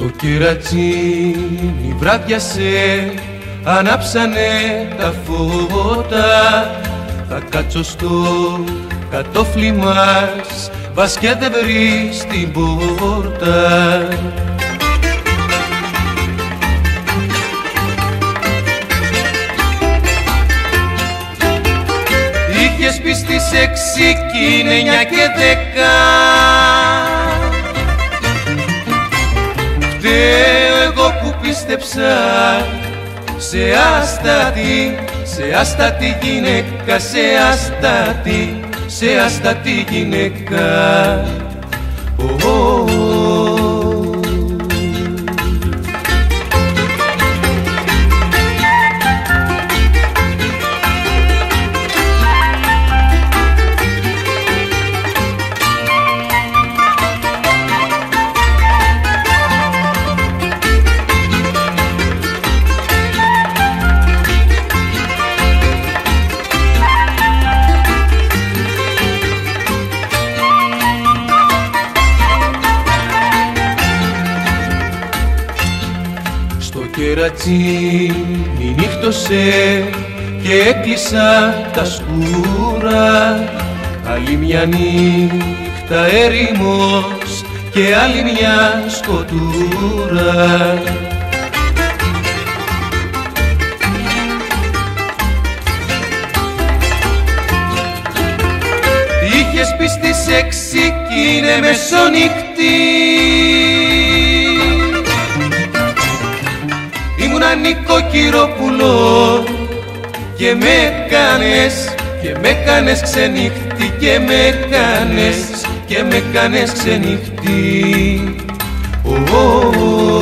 Στο κερατσίνι βράδιασε ανάψανε τα φώτα. Θα κάτσω στο κατόφλι μας βας και δεν βρεις την πόρτα. Είχες πει στις έξι κι είναι εννιά και δέκα πίστεψα σε άστατη, σε άστατη γυναίκα, σε άστατη, σε άστατη γυναίκα. Στο κερατσίνι νύχτωσε και έκλεισα τα σκούρα. Άλλη μια νύχτα έρημος και άλλη μια σκοτούρα. Είχες πει στις έξι κι είναι μεσονύχτη Ήμουνα νοικοκυρόπουλο και με κάνες και με κάνες ξενύχτη και με κάνες και με κάνες ξενύχτη. Ω, ω, ω.